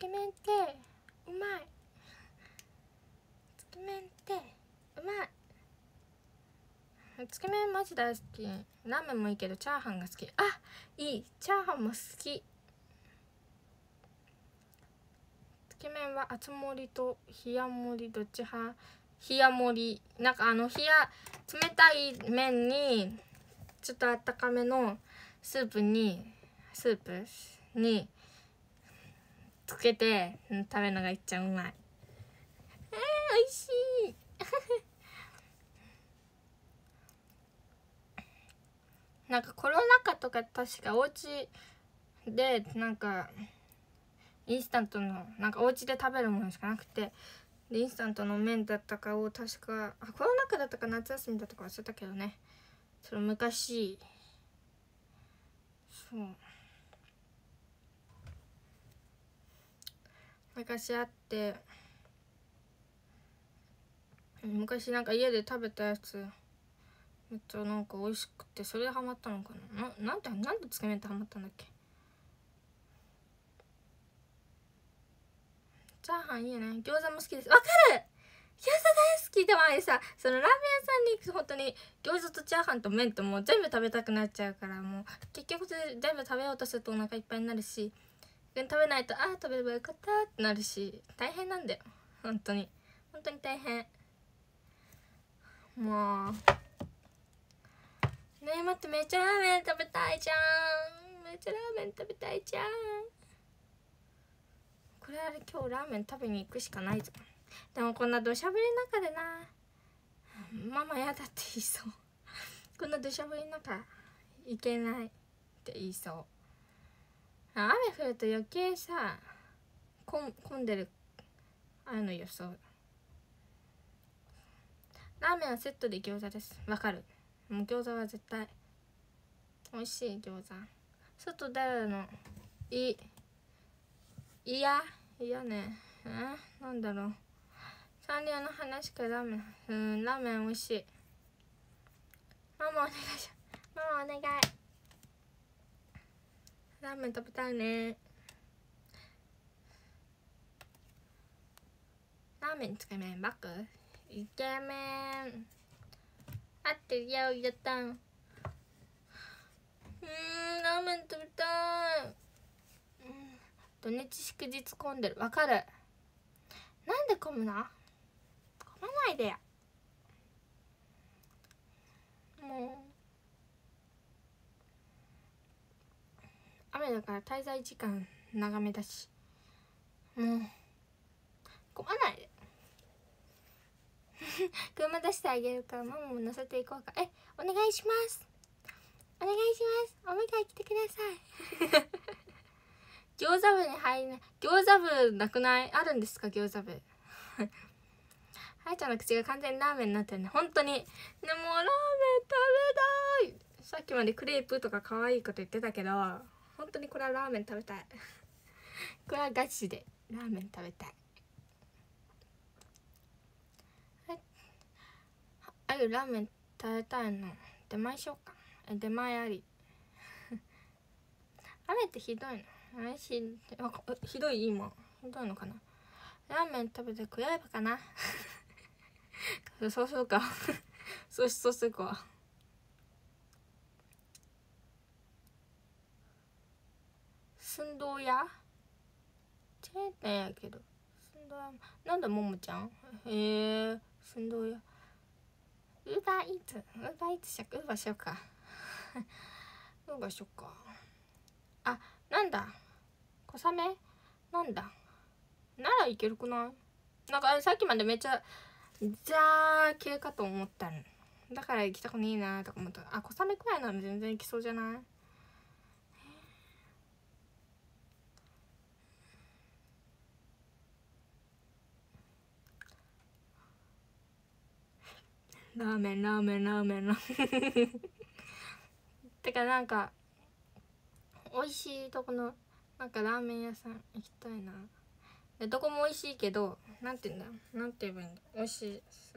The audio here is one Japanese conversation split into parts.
け麺ってうまい。つけ麺ってうまい。つけ麺マジ大好き。ラーメンもいいけどチャーハンが好き。あいい。チャーハンも好き。つけ麺は厚盛りと冷や盛りどっち派？冷や盛り。なんかあの冷や冷たい麺にちょっとあったかめのスープにスープ？につけて食べるのがいっちゃうまい。えー、美味しい。なんかコロナ禍とか確かお家でなんかインスタントのなんかお家で食べるものしかなくてでインスタントの麺だったかを確かあコロナ禍だったか夏休みだったか忘れたけどね。その昔。そう。昔あって昔なんか家で食べたやつめっちゃなんか美味しくてそれでハマったのかな？ななんでなんでつけ麺ってハマったんだっけ？チャーハンいいよね。餃子も好きです。わかる！餃子大好きでもあれさそのラーメン屋さんに本当に餃子とチャーハンと麺ともう全部食べたくなっちゃうからもう結局全部食べようとするとお腹いっぱいになるし食べないとああ食べればよかったってなるし大変なんだよ。本当に。本当に大変。もう。ねえ待ってめっちゃラーメン食べたいじゃん。めっちゃラーメン食べたいじゃん。これあれ今日ラーメン食べに行くしかないぞ。でもこんな土砂降りの中でな。ママやだって言いそう。こんな土砂降りの中行けないって言いそう。雨降ると余計さ混んでるあるのよそう。ラーメンはセットで餃子です。わかる。もう餃子は絶対美味しい餃子。外出るのいいいや？いやね。え？なんだろう。サンリオの話からラーメン。うんラーメン美味しい。ママお願いしママお願い。ラーメン食べたいね。ラーメンつけ麺バックイケメン。合ってるよやったん。うんラーメン食べたい、うん、土日祝日混んでる。わかる。なんで混むの？混まないでや。もう雨だから滞在時間長めだし。もう混まないで。車出してあげるからママも乗せていこうか。えお願いします。お願いします。お迎え来てください。餃子部に入る餃子部なくない？あるんですか？餃子部。はやちゃんの口が完全にラーメンになってるね。本当に。でもラーメン食べたい。さっきまでクレープとか可愛いこと言ってたけど。本当にこれはラーメン食べたい。これはガチで。ラーメン食べたい。あゆラーメン食べたいの？出前しようか。え出前あり。雨ってひどいの？あれひひどい今。ひどいのかな？ラーメン食べて食えばかな？そうするか。そうそうするか。寸胴屋？チェーン店やけど。寸胴屋。なんだももちゃん？へえ寸胴屋。ウーバーイーツウーバーイーツしようウーバーしようか。ウーバーしようか。あなんだ？小雨？なんだ？ならいけるくない？なんかさっきまでめっちゃザー系かと思ったの。だから行きたくねえなとか思った。あ小雨くらいなら全然行きそうじゃない？ラーメンラーメンラーメン。ラーメン てかなんか美味しいとこのなんかラーメン屋さん行きたいな。でどこも美味しいけどなんて言うんだ？なんて言えばいいんだ？美味しいです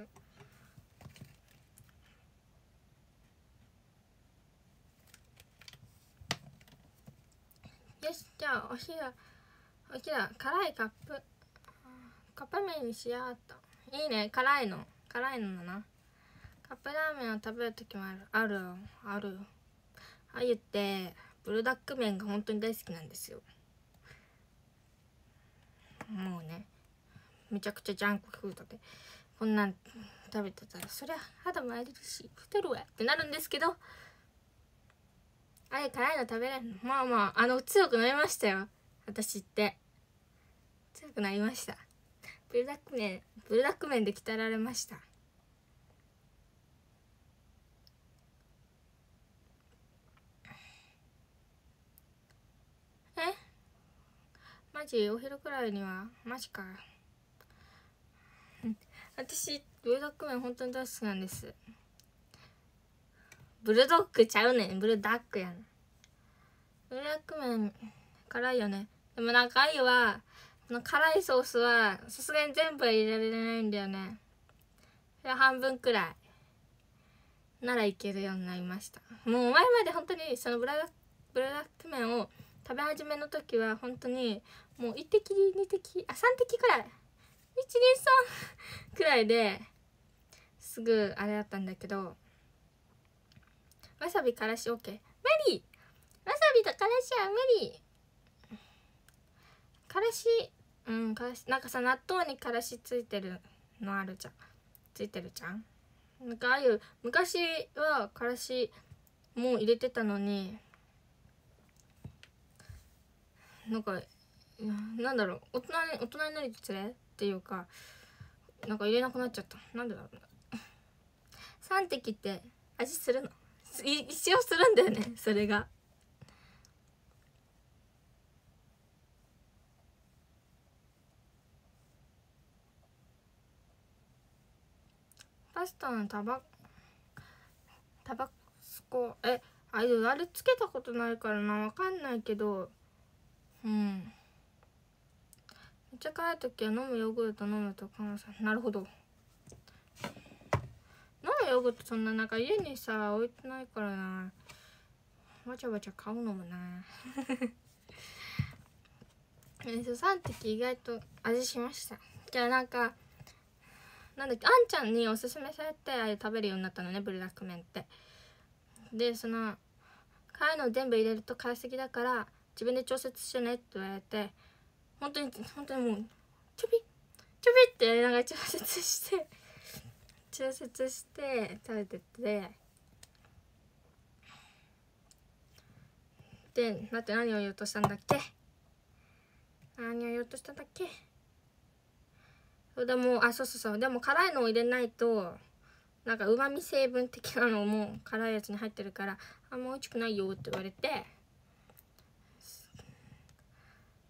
よしじゃあお昼あきら辛いカップ。カップ麺にしやがった。いいね。辛いの。辛いのだな。カップラーメンを食べる時もあるあるある。あゆってブルダック麺が本当に大好きなんですよ。もうねめちゃくちゃジャンクフードでこんなん食べてたらそりゃ肌も荒れるし太るわってなるんですけどあれ辛いの食べれるの。まあまああの強くなりましたよ。私って。強くなりました。ブルダック麺ブルダック麺で鍛えられましたえマジお昼くらいにはマジか。私ブルドッグ麺本当に大好きなんです。ブルドッグちゃうねん。ブルダックやん。ブルダック麺辛いよね。でもなんかあゆはこの辛いソースはさすがに全部入れられないんだよね。半分くらい。ならいけるようになりました。もう前まで本当にそのブラブラダック麺を食べ始めの時は本当にもう1滴2滴あ3滴くらい123くらいですぐあれだったんだけどわさびからし OK 無理！わさびとからしは無理！からしうんからしなんかさ納豆にからしついてるのあるじゃん。ついてるじゃん。なんかああいう昔はからしもう入れてたのになんかなんだろう大人に大人になりつれっていうかなんか入れなくなっちゃった。なんでだろう。3滴って味するの？一応するんだよねそれが。パスタのタバタバスコ？えあれあれつけたことないからな。わかんないけどうん。めっちゃ辛い時は飲むヨーグルト飲むとかさなるほど。飲むヨーグルトそんななんか家にさ置いてないからな。わちゃわちゃ買うのもな。えそ3滴意外と味しました。じゃあなんかなんだっけあんちゃんにおすすめされてあれ食べるようになったのねブルダック麺って。でその辛いの全部入れると辛すぎだから自分で調節してねって言われて本当に本当にもうちょびちょびってやりながら調節して調節して食べてて。でだって何を言おうとしたんだっけ？何を言おうとしたんだっけ？でもあそうそうそう。でも辛いのを入れないとなんかうまみ成分的なのも辛いやつに入ってるからあんま美味しくないよって言われて。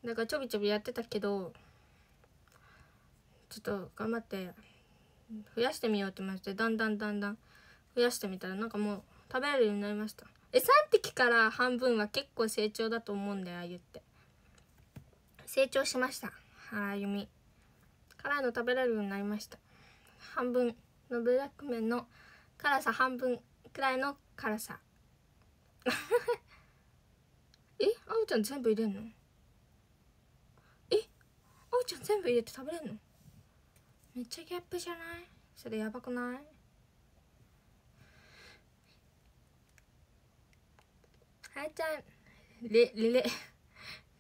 だからちょびちょびやってたけどちょっと頑張って増やしてみようって思ってだんだんだんだん増やしてみたらなんかもう食べれるようになりました。え3滴から半分は結構成長だと思うんだよああ言って。成長しました原由美。辛いの食べれるようになりました。半分のブラック麺の辛さ半分くらいの辛さ。えあおちゃん全部入れんの？あおちゃん全部入れて食べれんの？めっちゃギャップじゃない？それやばくない？はーちゃんレレレ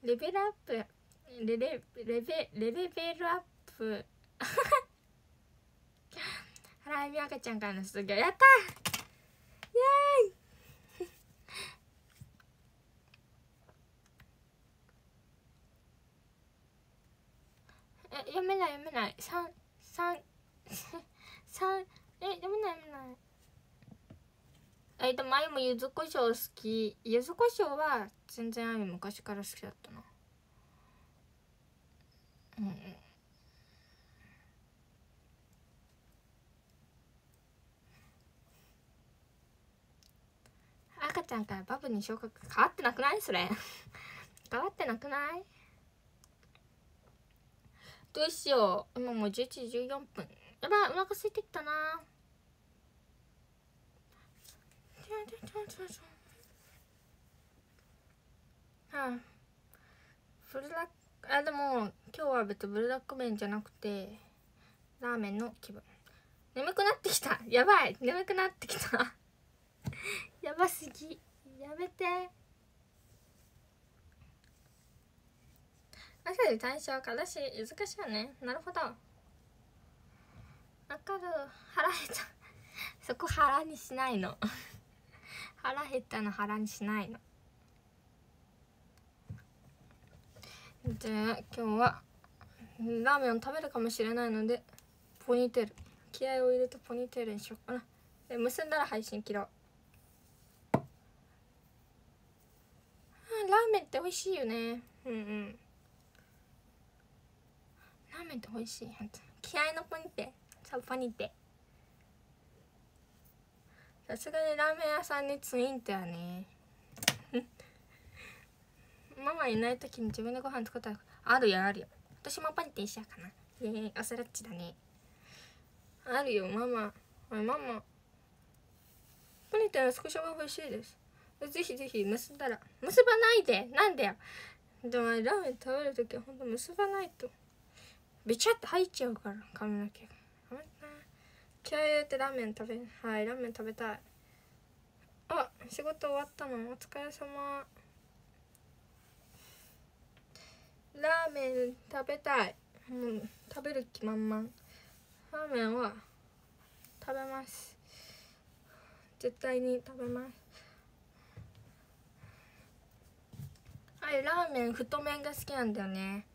レベルアップレレレベレベルアップ。原み赤ちゃんからの卒業やったイエーイえ読めない読めない。三三 三え読めない読めない。えでもあゆも柚子胡椒好き。柚子胡椒は全然あゆ昔から好きだったな。うん。赤ちゃんからバブに昇格。変わってなくない？それ。変わってなくない？どうしよう。今もう11時14分。やばいお腹空いてきたな。はあフルラあでも今日は別にブルドッグ麺じゃなくてラーメンの気分。眠くなってきた。やばい眠くなってきた。やばすぎ。やめて。朝で対象か。だし難しいよね。なるほど。わかる。腹減った。そこ腹にしないの。腹減ったの腹にしないの。じゃあ今日はラーメンを食べるかもしれないのでポニーテール。気合を入れてポニーテールにしようかな。で結んだら配信切ろう。ラーメンって美味しいよね。うんうん。ラーメンって美味しい気合のポニテ。サポニテ。さすがにラーメン屋さんにツインテはね。ママいない時に自分でご飯作ったらあるよあるよ。私もパニテ一緒やかな。えー、アスラッチだね。あるよママ。おいママ。パニテのスクショが欲しいです。ぜひぜひ結んだら。結ばないで。なんだよでもラーメン食べる時はほんと結ばないと。べちゃって入っちゃうから髪の毛。が気合入れてラーメン食べはいラーメン食べたい。あ仕事終わったの。お疲れ様。ラーメン食べたい。もう食べる気満々。ラーメンは食べます。絶対に食べます。はいラーメン太麺が好きなんだよね。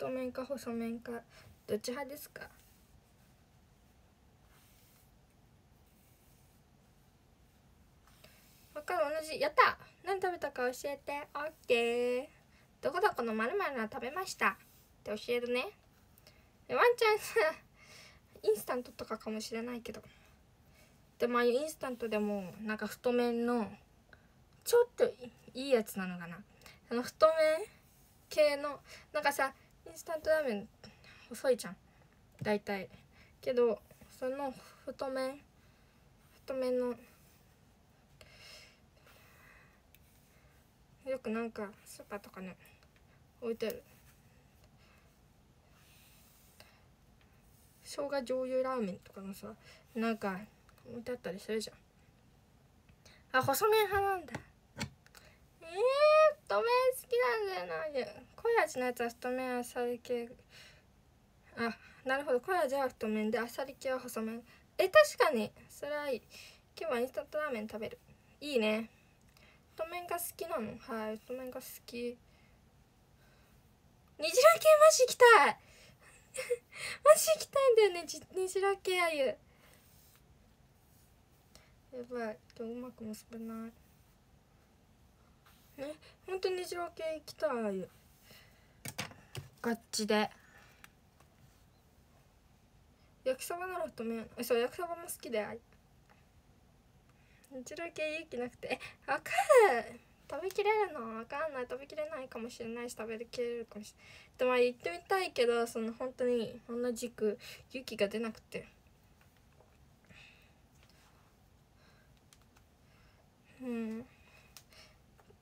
太麺か細麺かどっち派ですか？わかる同じ。やった！何食べたか教えて。オッケー。どこどこのまるまるは食べました。って教えるね。ワンチャンさインスタントとかかもしれないけど。でもああいうインスタントでもなんか太麺のちょっといいやつなのかな。あの太麺系のなんかさインスタントラーメン細いじゃん。大体。けどその太麺太麺のよくなんかスーパーとかね置いてる。生姜醤油ラーメンとかのさなんか置いてあったりするじゃん。あ細麺派なんだ。えー、太麺好きなんだよな濃い味のやつは太麺あさり系。あなるほど。濃い味は太麺であさり系は細麺。え確かに。それはいい。今日はインスタントラーメン食べる。いいね。太麺が好きなの？はい。太麺が好き。虹ら系マジ行きたい。マジ行きたいんだよね。虹ら系あゆやばい。今日うまく結べない。ね本当に虹ら系行きたいあゆガッチで。焼きそばなら太麺。そう焼きそばも好きであゆ日露系勇気なくて。えわかる。食べきれるの？わかんない。食べきれないかもしれないし食べきれるかもしれない。でも行ってみたいけどその本当に同じく勇気が出なくて。うん。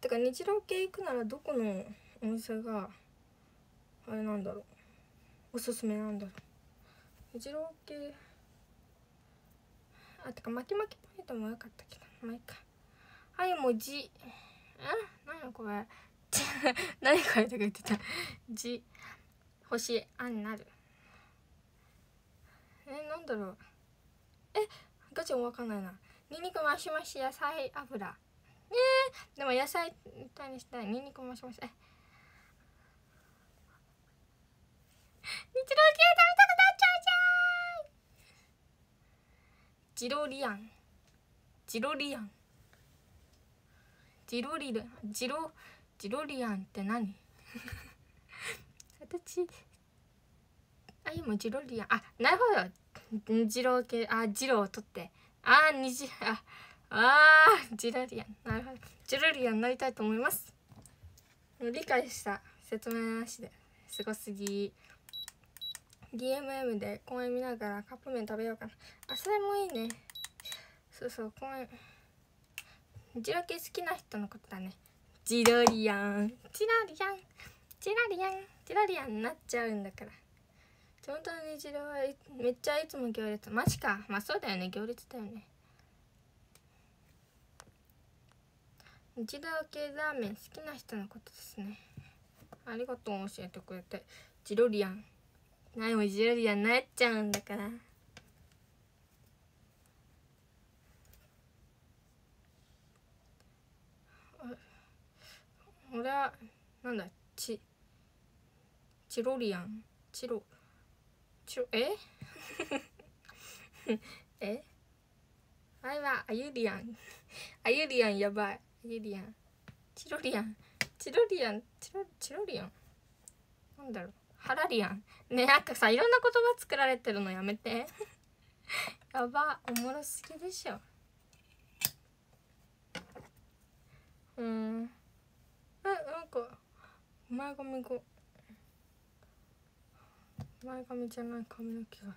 てか日露系行くならどこのお店があれなんだろう。おすすめなんだろう。日露系。あてか巻き巻きポイントもよかったけど。まあいいか。はいもうじ。え？何やこれ。何書いてくれてた。じ。星あになる。えなんだろう。え？ガチもわかんないな。にんにくマシマシ野菜油。え。ー、でも野菜みたいにしたいにんにくマシマシ。え日露系食べたくなっちゃうじゃんジロリアンジロリアン。ジロリジロジロリアンって何？私あ今ジロリアン。あなるほど。ジロ系あジロを取って。あにじああジロリアン。なるほど。ジロリアンになりたいと思います。理解した。説明なしで。すごすぎ。DMM で公園見ながらカップ麺食べようかな。あそれもいいね。そうそう公園ジロ系好きな人のことだね。ジロリアンジロリアンジロリアンジロリアンになっちゃうんだから。本当にジロはめっちゃいつも行列。マジか。まあそうだよね。行列だよね。一度系ラーメン好きな人のことですね。ありがとう。教えてくれて。ジロリアンないもジロリアンなっちゃうんだから。俺はなんだチチロリアン？チロチロえ？え？あれはアユリアン。アユリアンやばい。アユリアン。チロリアン。チロリアン。チロチロリアン？なんだろう。ハラリアン。ねなんかさいろんな言葉作られてるのやめて。やばおもろすぎでしょ。うん。えなんか前髪が前髪じゃない髪の毛が。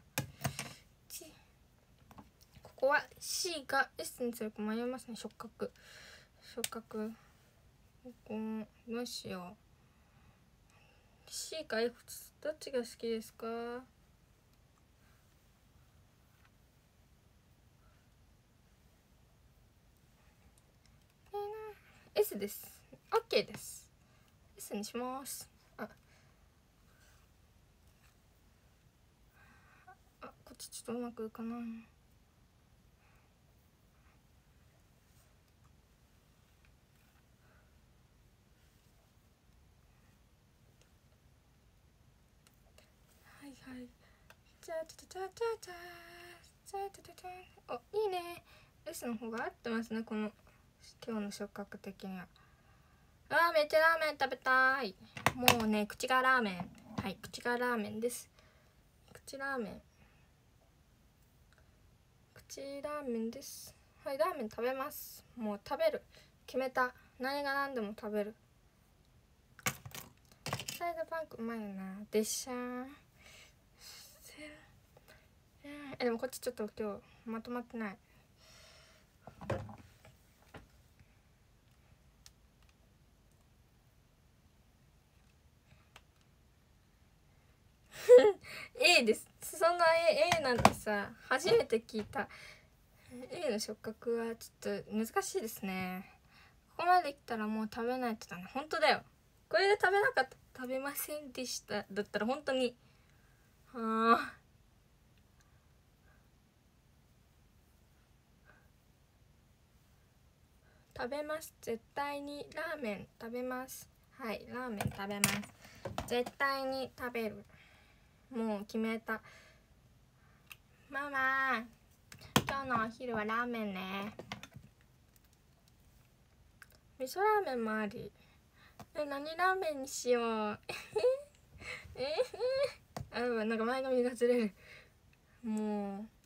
ここは C が S にするか迷いますね。触覚。触覚。ここどうしよう。C か F どっちが好きですか？S です。OK です。S にします。あ。あこっちちょっとうまくいかない。はい。はいじゃあじゃじゃじゃじゃじゃじゃじゃじゃおいいね。S の方が合ってますねこの。今日の触覚的には。あーめっちゃラーメン食べたい。もうね口がラーメン。はい口がラーメンです。口ラーメン。口ラーメンです。はいラーメン食べます。もう食べる。決めた。何が何でも食べる。サイドパンクうまいよな。でっしゃー。えでもこっちちょっと今日まとまってない。えです。そんな A, A なんてさ初めて聞いた。A の触覚はちょっと難しいですね。ここまで来たらもう食べないとだね本当だよ。これで食べなかった。食べませんでした。だったら本当に。ああ。食べます。絶対にラーメン食べます。はいラーメン食べます。絶対に食べる。もう決めた。ママ今日のお昼はラーメンね。味噌ラーメンもあり。え何ラーメンにしよう。ええあなんか前髪がずれるもう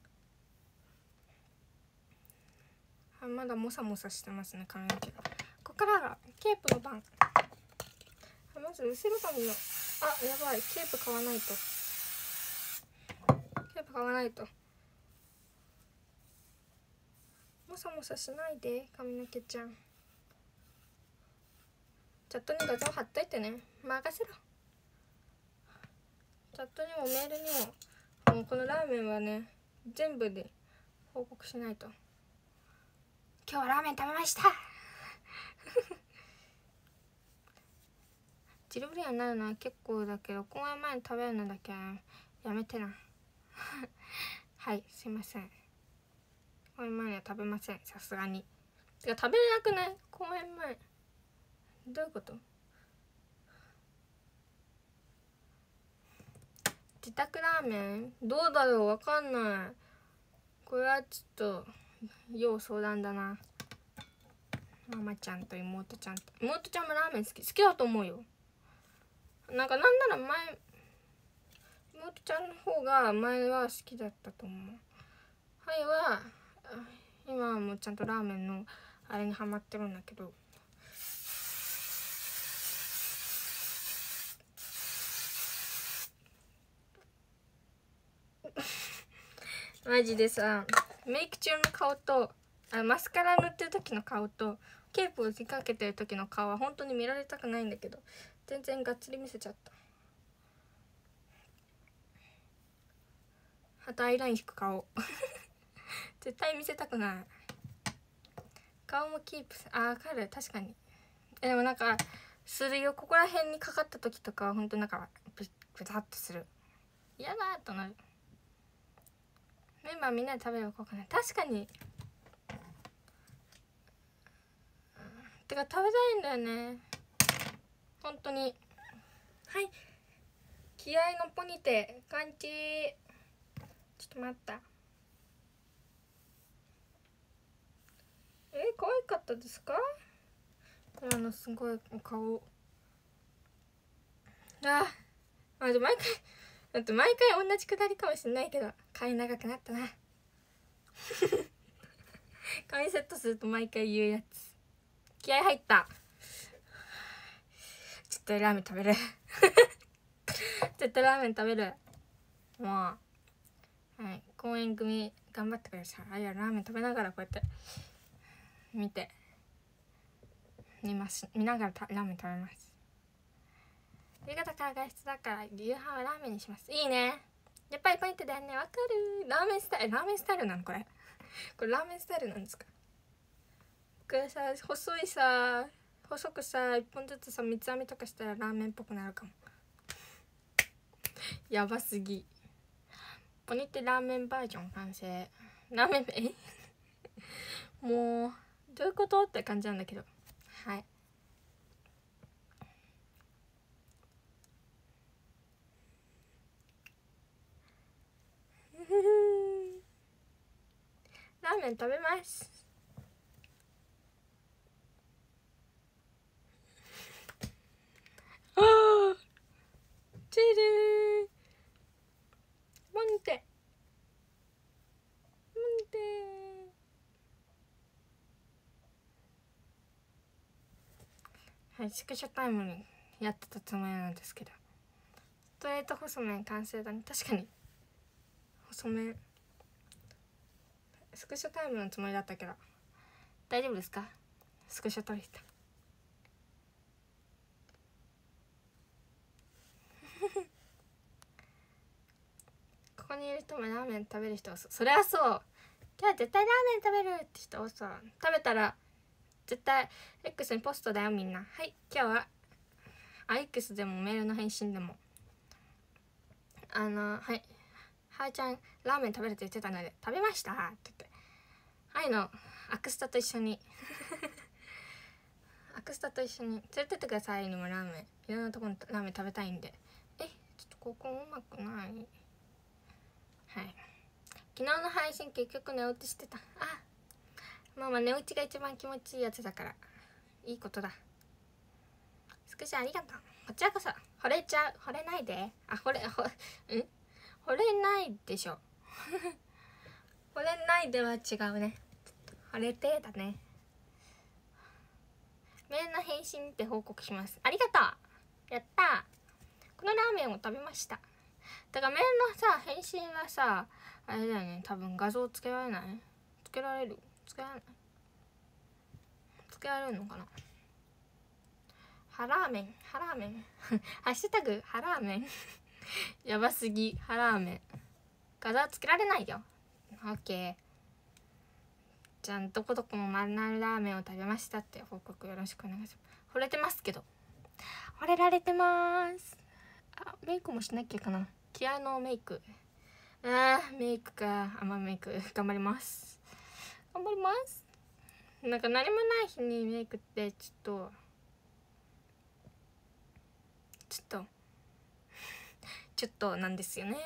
あまだモサモサしてますね髪の毛ここからがケープの番。まず後ろ髪のあやばいケープ買わないと。ケープ買わないと。モサモサしないで髪の毛ちゃん。チャットに画像貼っといてね。任せろ。チャットにもメールにももうこのラーメンはね全部で報告しないと。今日はラーメン食べました。ジルブリアにな。るのは結構だけど公演前に食べるのだけ。はやめてな。はいすいません。公演前には食べません。さすがに。てか食べれなくない？公演前どういうこと？自宅ラーメン？どうだろう？わかんない。これはちょっと要相談だな。ママちゃんと妹ちゃんと。妹ちゃんもラーメン好き。好きだと思うよ。なんかなんなら前妹ちゃんの方が前は好きだったと思う。はいは今はもうちゃんとラーメンのあれにハマってるんだけど。マジでさ。メイク中の顔とあマスカラ塗ってる時の顔とケープをかけてる時の顔は本当に見られたくないんだけど全然がっつり見せちゃった。あとアイライン引く顔。絶対見せたくない。顔もキープあ分かる。確かに。えでもなんかするよ。ここら辺にかかった時とかはほんとなんかブブタッとする。嫌だとなる。メンバーみんなで食べればこうかな。確かに。てか食べたいんだよね。本当に。はい。気合のポニテ感じ。ちょっと待った。え可愛かったですか？今のすごいお顔。ああで毎回だって毎回同じくだりかもしれないけど。髪長くなったな。髪セットすると毎回言うやつ。気合入った。ちょっとラーメン食べる。絶対ラーメン食べる。もう。はい。公園組頑張ってくださいあいやラーメン食べながらこうやって。見て。見ます。見ながらラーメン食べます。夕方から外出だから夕飯はラーメンにします。いいね。やっぱりポイントだよねわかる。ラーメンスタイルラーメンスタイルなのこれ？これラーメンスタイルなんですか？これさ細いさ細くさ1本ずつさ三つ編みとかしたらラーメンっぽくなるかも。やばすぎ。ポニテラーメンバージョン完成。ラーメンえ？もうどういうこと？って感じなんだけど。はい。ラーメン食べます。ああチルモンテモンテはいスクショタイムにやってたつもりなんですけど。ストレート細麺完成だね。確かに細麺スクショタイムのつもりだったけど。大丈夫ですか？スクショ撮りした。ここにいる人もラーメン食べる人はそそりゃそう。今日絶対ラーメン食べるって人をさ食べたら絶対 X にポストだよみんな。はい今日はあ X でもメールの返信でも。あのはい。はーちゃんラーメン食べるって言ってたので食べました？って言って。はいのアクスタと一緒に。アクスタと一緒に。連れてってくださいにもラーメン。いろんなところのラーメン食べたいんで。えちょっとここうまくない？はい。昨日の配信結局寝落ちしてた。あまあまあ寝落ちが一番気持ちいいやつだから。いいことだ。スクショありがとう。こちらこそ。惚れちゃう。惚れないで。あ惚れほうん？惚れないでしょ。惚れないでは違うね。惚れてだね。メールの返信って報告します。ありがとう。やった。このラーメンを食べました。だからメールのさ返信はさあれだよね。多分画像つけられない？つけられる？つけられない？つけられるのかな？ハラーメン？ハラーメン？ハッシュタグハラーメン？やばすぎハラーメン。画像つけられないよ。オッケー。じゃあどこどこの丸々ラーメンを食べましたって。報告よろしくお願いします。惚れてますけど。惚れられてます。あメイクもしなきゃかな。気合のメイク。あーメイクか。あまあメイク。頑張ります。頑張ります。なんか何もない日にメイクってちょっとちょっとちょっとなんですよね。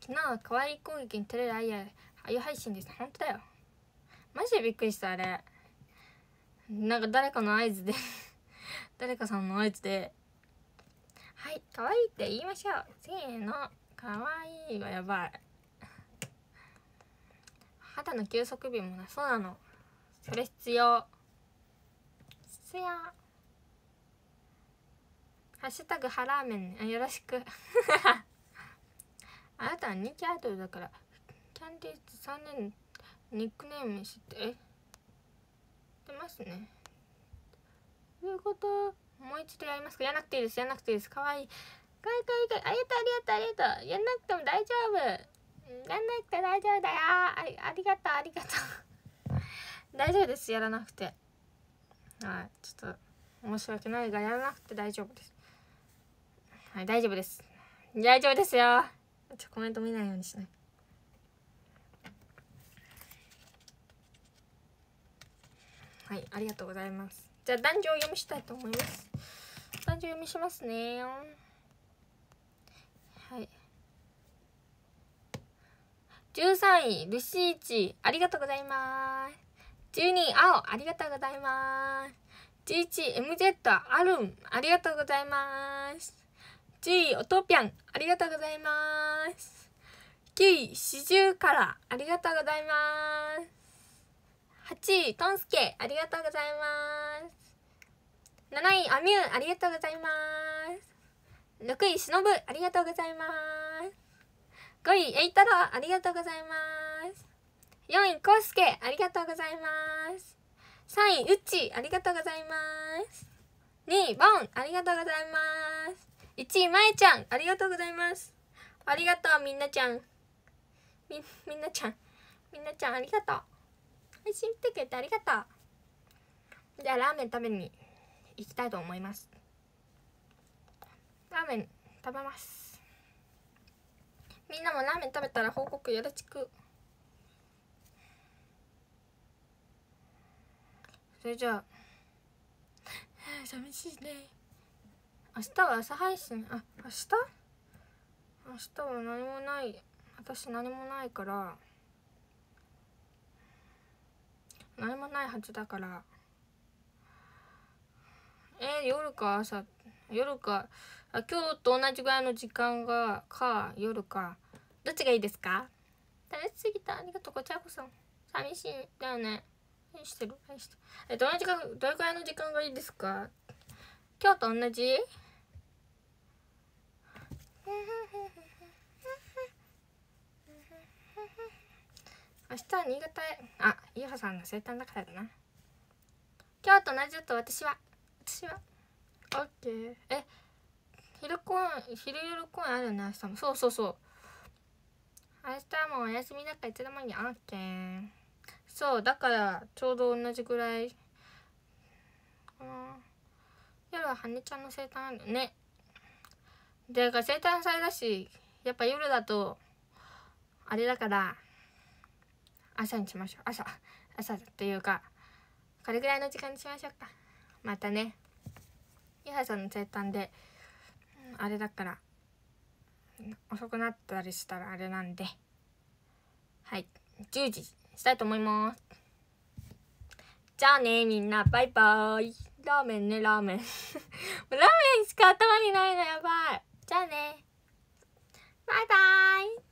昨日は可愛い攻撃に照れるあいやあゆ配信です本当だよ。マジでびっくりしたあれ。なんか誰かの合図で 誰かさんの合図ではい可愛いって言いましょう。せーの。可愛いはやばい。肌の休息日もな。そうなの。それ必要。必要。ハッシュタグハラーメン、ね、よろしく。あなたは人気アイドルだからキャンディーズ3年ニックネーム知ってえ？出ますね。どういうこともう一度やりますか？やらなくていいですやらなくていいです。かわいい。かわいいかわいいかわいいありがとうありがとう。ありがとうやんなくても大丈夫。やんなくて大丈夫だよ。あありがとうありがとう。大丈夫ですやらなくて。はい。ちょっと申し訳ないがやらなくて大丈夫です。はい大丈夫です。大丈夫ですよ。ちょコメント見ないようにしない。はいありがとうございます。じゃあ男女を読みしたいと思います。男女読みしますね。はい。13位ルシーチありがとうございます。12位青ありがとうございます。11位 MZ アルンありがとうございます10位オトピャンありがとうございます。9位四十からありがとうございます。8位トンスケありがとうございます。7位アミューありがとうございます。6位しのぶありがとうございます。5位エイタロありがとうございます。4位コウスケありがとうございます。3位ウッチありがとうございます。2位ボンありがとうございます。1位まえちゃん。ありがとうございます。ありがとうみんなちゃん。みみんなちゃん。みんなちゃんありがとう。配信来てくれてありがとう。じゃあラーメン食べに行きたいと思います。ラーメン食べます。みんなもラーメン食べたら報告よろしく。それじゃあ。寂しいね。明日は朝配信？あ明日？明日は何もない。私何もないから。何もないはずだから。えー、夜か朝？夜か？あ今日と同じぐらいの時間がか？夜か？どっちがいいですか？楽しすぎた。ありがとうこちらこそ寂しいだよね。何してる？何してる？えどの時間どれくらいの時間がいいですか？今日と同じ？明日は新潟へあいはさんの生誕だからだな。今日と同じだと私は。私はオッケー。え昼公演昼夜公演あるね明日も。そうそうそう。明日もお休みだからいつでもいいオッケー。そうだからちょうど同じぐらい。夜は羽根ちゃんの生誕あるね。で生誕祭だしやっぱ夜だとあれだから朝にしましょう。朝朝っていうかこれぐらいの時間にしましょうか。またね。ゆはさんの生誕であれだから遅くなったりしたらあれなんで。はい。10時したいと思います。じゃあねみんな。バイバーイ。ラーメンねラーメン。ラーメンしか頭にないのやばい。じゃあね。バイバイ。